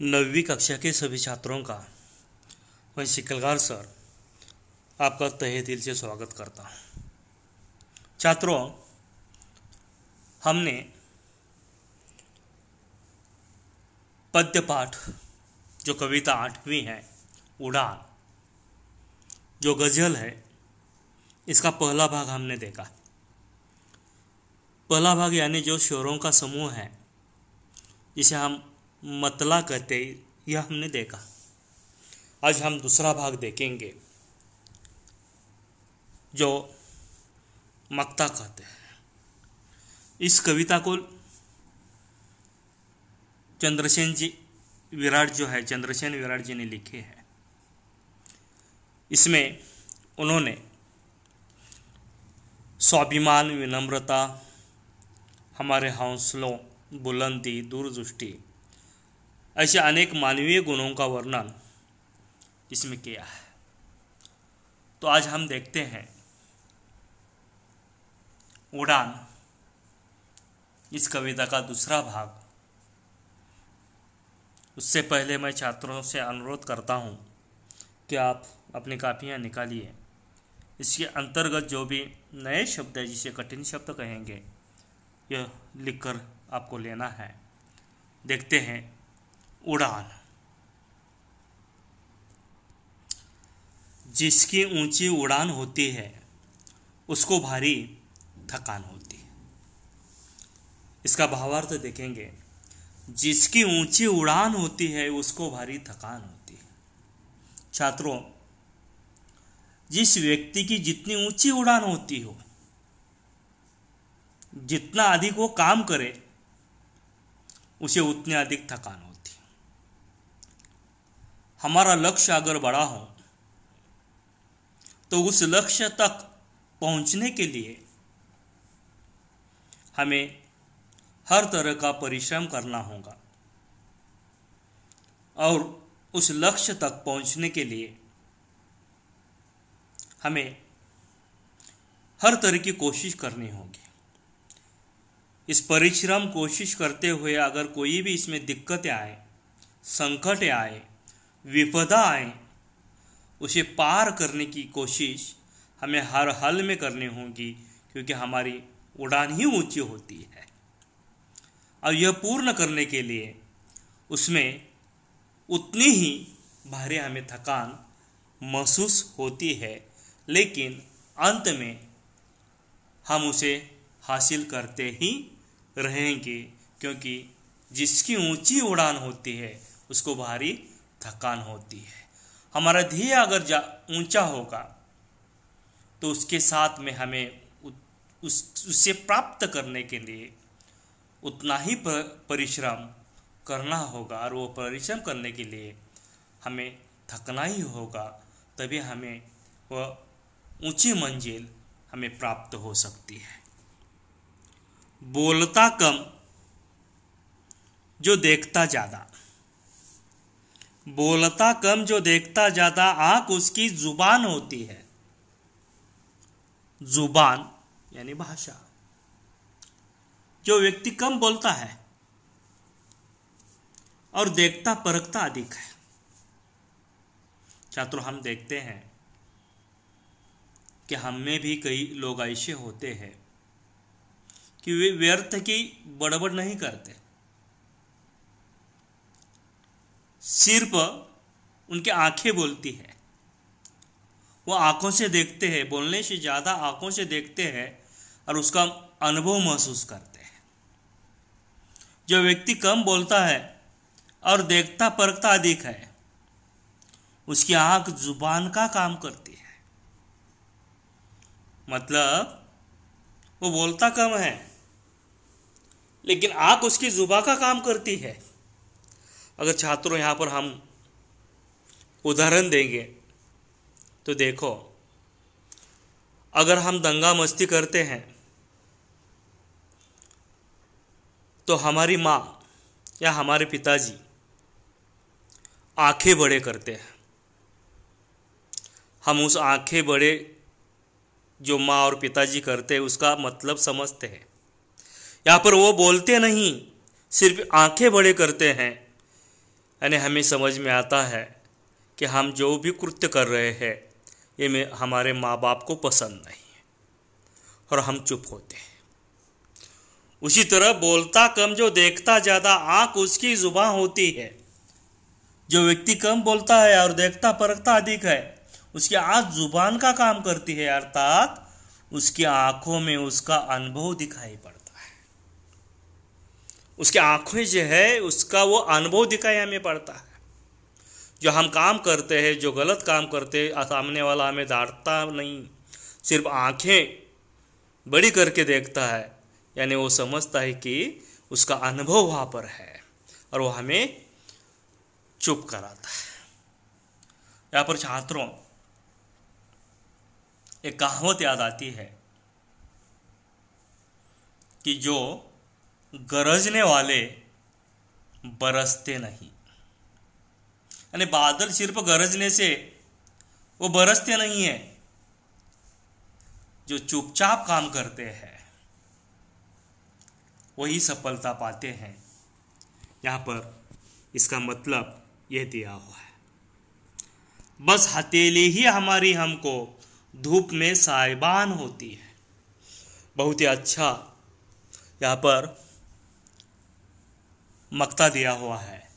नवीं कक्षा के सभी छात्रों का। मैं शिकलगार सर, आपका तहे दिल से स्वागत करता हूँ। छात्रों, हमने पद्य पाठ जो कविता आठवीं है उड़ान जो गज़ल है, इसका पहला भाग हमने देखा। पहला भाग यानी जो शेरों का समूह है, जिसे हम मतला कहते यह हमने देखा। आज हम दूसरा भाग देखेंगे, जो मक्ता कहते हैं। इस कविता को चंद्रसेन जी, विराट जो है, चंद्रसेन विराट जी ने लिखे हैं। इसमें उन्होंने स्वाभिमान, विनम्रता, हमारे हौसलों, बुलंदी, दूरदृष्टि ऐसे अनेक मानवीय गुणों का वर्णन इसमें किया है। तो आज हम देखते हैं उड़ान। इस कविता का दूसरा भाग। उससे पहले मैं छात्रों से अनुरोध करता हूँ कि आप अपनी कापियाँ निकालिए। इसके अंतर्गत जो भी नए शब्द है, जिसे कठिन शब्द कहेंगे, यह लिखकर आपको लेना है। देखते हैं उड़ान। जिसकी ऊँची उड़ान होती है, उसको भारी थकान होती है। इसका भावार्थ देखेंगे। जिसकी ऊँची उड़ान होती है, उसको भारी थकान होती है। छात्रों, जिस व्यक्ति की जितनी ऊँची उड़ान होती हो, जितना अधिक वो काम करे, उसे उतनी अधिक थकान हो। हमारा लक्ष्य अगर बड़ा हो तो उस लक्ष्य तक पहुँचने के लिए हमें हर तरह का परिश्रम करना होगा और उस लक्ष्य तक पहुँचने के लिए हमें हर तरह की कोशिश करनी होगी। इस परिश्रम कोशिश करते हुए अगर कोई भी इसमें दिक्कतें आए, संकट आए विपदा आए, उसे पार करने की कोशिश हमें हर हाल में करनी होगी, क्योंकि हमारी उड़ान ही ऊँची होती है। और यह पूर्ण करने के लिए उसमें उतनी ही भारी हमें थकान महसूस होती है, लेकिन अंत में हम उसे हासिल करते ही रहेंगे, क्योंकि जिसकी ऊँची उड़ान होती है, उसको भारी थकान होती है। हमारा ध्येय अगर जा, ऊँचा होगा तो उसके साथ में हमें उस, उससे प्राप्त करने के लिए उतना ही परिश्रम करना होगा और वो परिश्रम करने के लिए हमें थकना ही होगा, तभी हमें वह ऊँची मंजिल हमें प्राप्त हो सकती है। बोलता कम, जो देखता ज़्यादा। बोलता कम जो देखता ज़्यादा आँख उसकी ज़ुबान होती है। ज़ुबान यानी भाषा। जो व्यक्ति कम बोलता है और देखता परखता अधिक है। छात्रों, हम देखते हैं कि हम में भी कई लोग ऐसे होते हैं कि वे व्यर्थ की बड़बड़ नहीं करते। सिर्फ़ उनकी आँखें बोलती है। वो आँखों से देखते हैं, बोलने से ज़्यादा आँखों से देखते हैं और उसका अनुभव महसूस करते हैं। जो व्यक्ति कम बोलता है और देखता परखता अधिक है, उसकी आँख ज़ुबान का काम करती है। मतलब वो बोलता कम है, लेकिन आँख उसकी जुबा का काम करती है। अगर छात्रों यहाँ पर हम उदाहरण देंगे तो देखो, अगर हम दंगा मस्ती करते हैं तो हमारी माँ या हमारे पिताजी आँखें बड़े करते हैं। हम उस आँखें बड़े जो माँ और पिताजी करते हैं, उसका मतलब समझते हैं। यहाँ पर वो बोलते नहीं, सिर्फ़ आँखें बड़े करते हैं यानी हमें समझ में आता है कि हम जो भी कृत्य कर रहे हैं, ये में, हमारे माँ बाप को पसंद नहीं है और हम चुप होते हैं। उसी तरह बोलता कम जो देखता ज़्यादा आँख उसकी ज़ुबान होती है। जो व्यक्ति कम बोलता है और देखता परखता अधिक है, उसकी आँख ज़ुबान का काम करती है, अर्थात उसकी आँखों में उसका अनुभव दिखाई पड़ता उसकी आँखें जो है, उसका वो अनुभव दिखाई हमें पड़ता है। जो हम काम करते हैं, जो गलत काम करते हैं सामने वाला हमें डांटता नहीं। सिर्फ़ आँखें बड़ी करके देखता है, यानी वो समझता है कि उसका अनुभव वहाँ पर है और वो हमें चुप कराता है। यहाँ पर छात्रों, एक कहावत याद आती है कि जो गरजने वाले बरसते नहीं। यानी बादल सिर्फ़ गरजने से वो बरसते नहीं है। जो चुपचाप काम करते हैं, वही सफलता पाते हैं। यहाँ पर इसका मतलब यह दिया हुआ है। बस हथेली ही हमारी हमको धूप में साइबान होती है। बहुत ही अच्छा यहाँ पर मक्ता दिया हुआ है।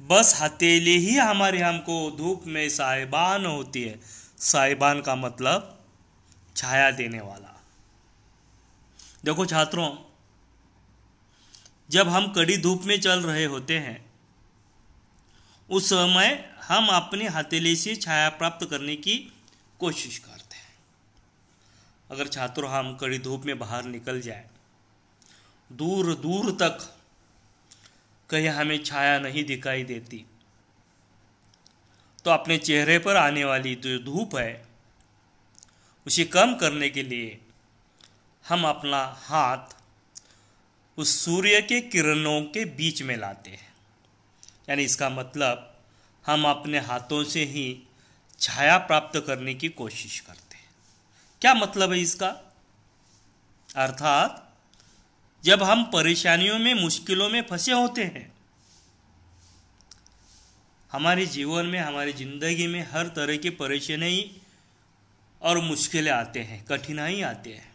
बस हथेली ही हमारे हमको धूप में साहिबान होती है। साहिबान का मतलब छाया देने वाला। देखो छात्रों, जब हम कड़ी धूप में चल रहे होते हैं, उस समय हम अपनी हथेली से छाया प्राप्त करने की कोशिश करते हैं। अगर छात्रों, हम कड़ी धूप में बाहर निकल जाए दूर दूर तक कहीं हमें छाया नहीं दिखाई देती। तो अपने चेहरे पर आने वाली जो धूप है, उसे कम करने के लिए हम अपना हाथ उस सूर्य के किरणों के बीच में लाते हैं। यानी इसका मतलब हम अपने हाथों से ही छाया प्राप्त करने की कोशिश करते हैं। क्या मतलब है इसका? अर्थात जब हम परेशानियों में, मुश्किलों में फंसे होते हैं। हमारे जीवन में, हमारी ज़िंदगी में हर तरह की परेशानी और मुश्किलें आते हैं, कठिनाई आते हैं।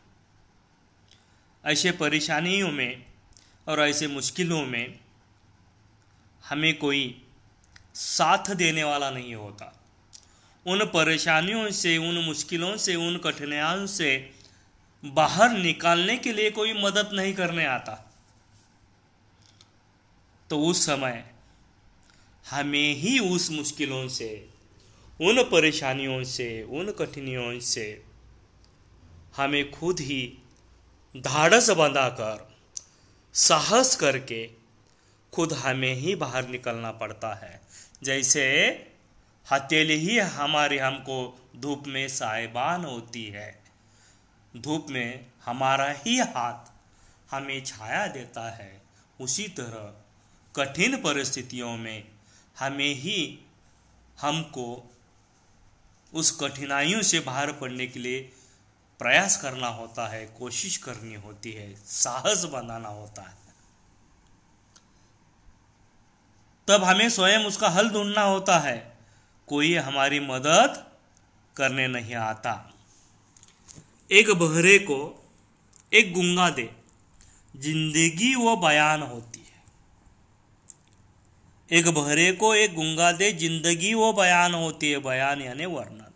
ऐसे परेशानियों में और ऐसे मुश्किलों में हमें कोई साथ देने वाला नहीं होता। उन परेशानियों से, उन मुश्किलों से, उन कठिनाइयों से बाहर निकालने के लिए कोई मदद नहीं करने आता। तो उस समय हमें ही उस मुश्किलों से, उन परेशानियों से, उन कठिनाइयों से हमें खुद ही धाड़स बंधाकर, साहस करके खुद हमें ही बाहर निकलना पड़ता है। जैसे हथेली ही हमारे हमको धूप में साहिबान होती है। धूप में हमारा ही हाथ हमें छाया देता है। उसी तरह कठिन परिस्थितियों में हमें ही हमको उस कठिनाइयों से बाहर पड़ने के लिए प्रयास करना होता है, कोशिश करनी होती है, साहस बनाना होता है। तब हमें स्वयं उसका हल ढूंढना होता है। कोई हमारी मदद करने नहीं आता। एक बहरे को एक गुंगा दे। ज़िंदगी वो बयान होती है। एक बहरे को एक गुंगा दे, ज़िंदगी वो बयान होती है। बयान यानी वर्णन।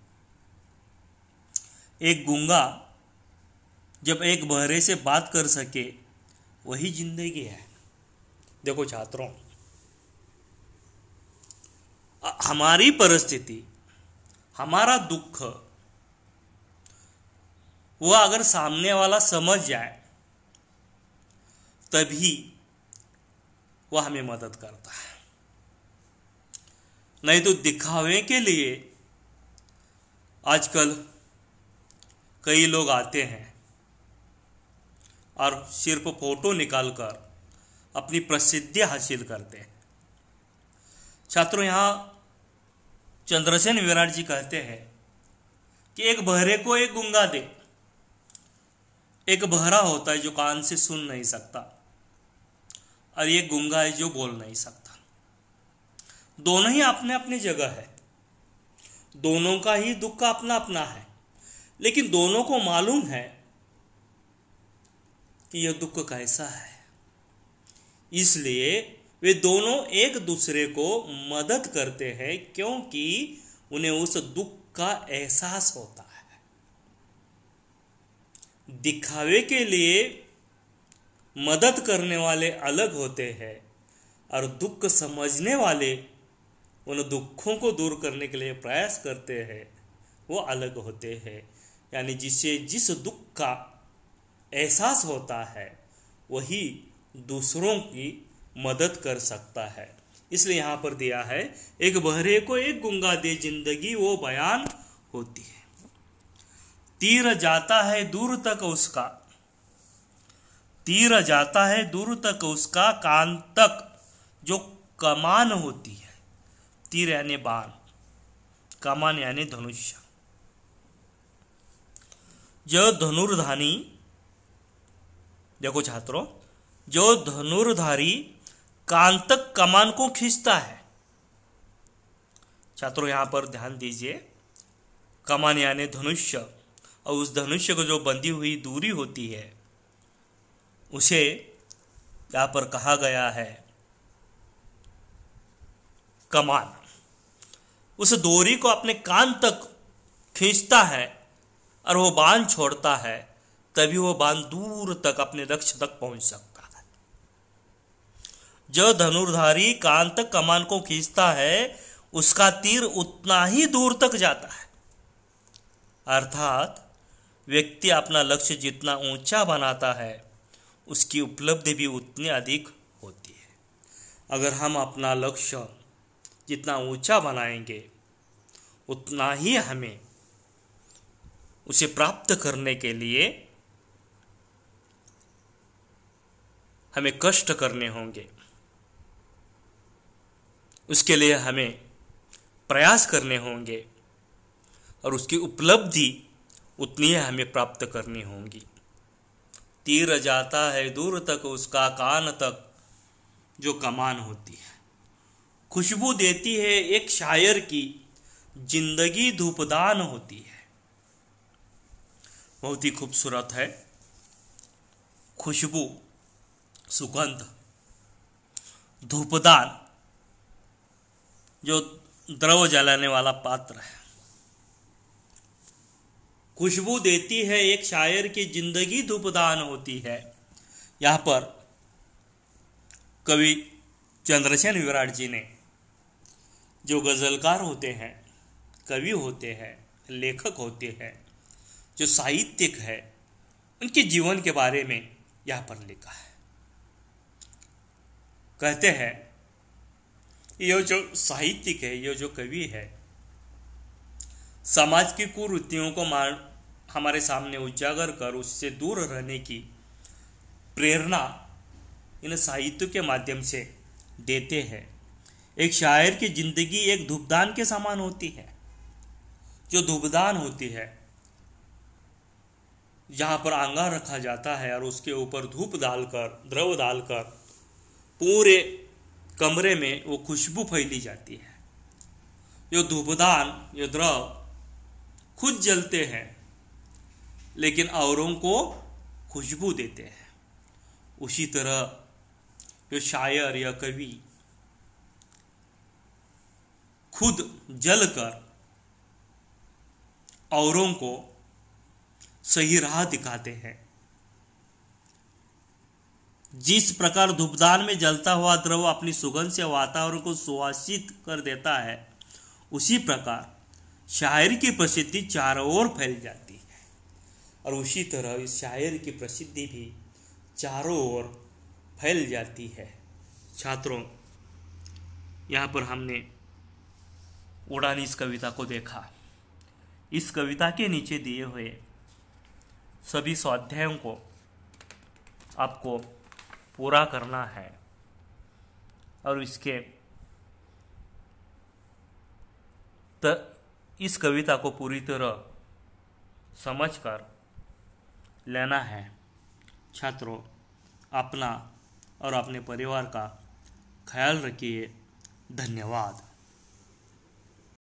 एक गुंगा जब एक बहरे से बात कर सके, वही ज़िंदगी है। देखो छात्रों हमारी परिस्थिति, हमारा दुख वो अगर सामने वाला समझ जाए, तभी वह हमें मदद करता है। नहीं तो दिखावे के लिए आजकल कई लोग आते हैं और सिर्फ़ फ़ोटो निकालकर अपनी प्रसिद्धि हासिल करते हैं। छात्रों, यहाँ चंद्रसेन विराट जी कहते हैं कि एक बहरे को एक गुंगा दे। एक बहरा होता है जो कान से सुन नहीं सकता और एक गुंगा है जो बोल नहीं सकता। दोनों ही अपने अपने जगह है। दोनों का ही दुख का अपना अपना है। लेकिन दोनों को मालूम है कि यह दुख कैसा है। इसलिए वे दोनों एक दूसरे को मदद करते हैं क्योंकि उन्हें उस दुख का एहसास होता। दिखावे के लिए मदद करने वाले अलग होते हैं और दुख समझने वाले उन दुखों को दूर करने के लिए प्रयास करते हैं, वो अलग होते हैं। यानी जिसे जिस दुख का एहसास होता है, वही दूसरों की मदद कर सकता है। इसलिए यहाँ पर दिया है, एक बहरे को एक गुंगा दे ज़िंदगी, वो बयान होती है। तीर जाता है दूर तक उसका। तीर जाता है दूर तक उसका कान तक, जो कमान होती है। तीर यानी बाण, कमान यानी धनुष्य जो धनुर्धानी देखो छात्रों, जो धनुर्धारी कांतक कमान को खींचता है। छात्रों, यहाँ पर ध्यान दीजिए, कमान यानी धनुष्य। और उस धनुष्य को जो बंधी हुई दूरी होती है, उसे यहाँ पर कहा गया है कमान। उस दोरी को अपने कान तक खींचता है और वो बाँध छोड़ता है, तभी वो बाँध दूर तक अपने लक्ष्य तक पहुँच सकता है। जो धनुर्धारी कान तक कमान को खींचता है, उसका तीर उतना ही दूर तक जाता है। अर्थात व्यक्ति अपना लक्ष्य जितना ऊँचा बनाता है, उसकी उपलब्धि भी उतनी अधिक होती है। अगर हम अपना लक्ष्य जितना ऊँचा बनाएँगे, उतना ही हमें उसे प्राप्त करने के लिए हमें कष्ट करने होंगे। उसके लिए हमें प्रयास करने होंगे और उसकी उपलब्धि उतनी हमें प्राप्त करनी होगी। तीर जाता है, दूर तक उसका कान तक जो कमान होती है। खुशबू देती है एक शायर की, ज़िंदगी धूपदान होती है। बहुत ही खूबसूरत है। खुशबू, सुगंध, धूपदान, जो द्रव जलाने वाला पात्र है। खुशबू देती है, एक शायर की ज़िंदगी धूपदान होती है। यहाँ पर कवि चंद्रसेन विराट जी ने, जो गजलकार होते हैं, कवि होते हैं, लेखक होते हैं, जो साहित्यिक है, उनके जीवन के बारे में यहाँ पर लिखा है। कहते हैं, ये जो साहित्यिक है, ये जो कवि है, समाज की कुवृत्तियों को हमारे सामने उजागर कर, उससे दूर रहने की प्रेरणा इन साहित्य के माध्यम से देते हैं। एक शायर की ज़िंदगी एक धूपदान के समान होती है। जो धूपदान होती है, जहाँ पर आंगा रखा जाता है और उसके ऊपर धूप डालकर, द्रव डालकर, पूरे कमरे में वो खुशबू फैली जाती है। जो धूपदान ये द्रव खुद जलते हैं लेकिन औरों को खुशबू देते हैं। उसी तरह जो शायर या कवि खुद जलकर औरों को सही राह दिखाते हैं। जिस प्रकार धूपदान में जलता हुआ द्रव अपनी सुगंध से वातावरण को सुवासित कर देता है, उसी प्रकार शायर की प्रसिद्धि चारों ओर फैल जाती है। और उसी तरह इस शायर की प्रसिद्धि भी चारों ओर फैल जाती है। छात्रों, यहाँ पर हमने उड़ानी इस कविता को देखा। इस कविता के नीचे दिए हुए सभी स्वाध्यायों को आपको पूरा करना है और इसके त, इस कविता को पूरी तरह समझकर लेना है। छात्रों अपना और अपने परिवार का ख्याल रखिए। धन्यवाद।